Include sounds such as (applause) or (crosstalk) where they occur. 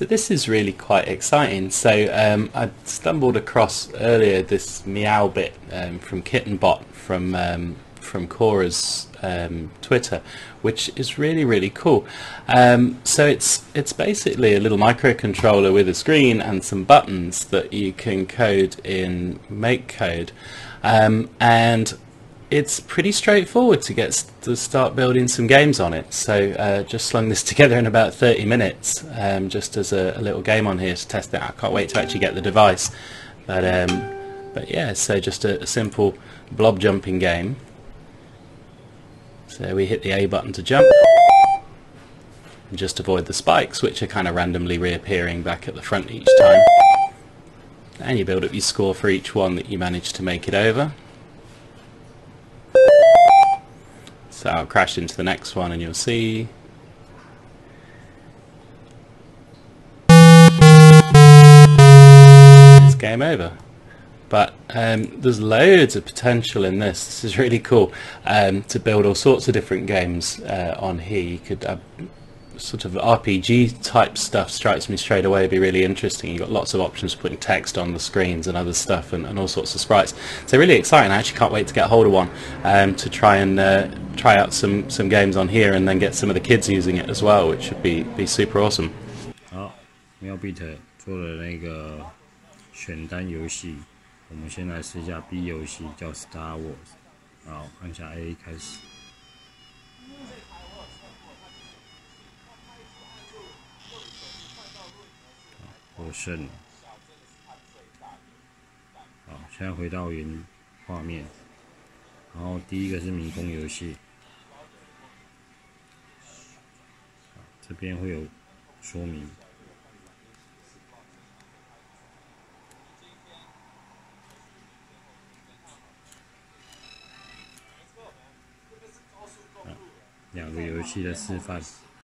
So this is really quite exciting. So um, I stumbled across earlier this Meowbit um, from Kittenbot from um, from Cora's um, Twitter, which is really really cool. Um, so it's it's basically a little microcontroller with a screen and some buttons that you can code in MakeCode, um, and it's pretty straightforward to get to start building some games on it. So uh, just slung this (laughs) together in about 30 minutes, um, just as a, a little game on here to test it. I can't wait to actually get the device. But um, but yeah, so just a, a simple blob jumping game. So we hit the A button to jump. And just avoid the spikes, which are kind of randomly reappearing back at the front each time. And you build up your score for each one that you manage to make it over. So I'll crash into the next one and you'll see. It's game over. But um, there's loads of potential in this. This is really cool um, to build all sorts of different games uh, on here. You could uh, sort of RPG type stuff strikes me straight away be really interesting. You've got lots of options for putting text on the screens and other stuff and, and all sorts of sprites. So really exciting. I actually can't wait to get hold of one um, to try and uh, try out some, some games on here and then get some of the kids using it as well, which would be, be super awesome. 好，喵 beat 做了那个选单游戏，我们先来试一下 B 游戏，叫 Star Wars。好，按下 A 开始。好获胜。好，现在回到原画面，然后第一个是迷宫游戏， 这边会有说明。两个游戏的示范。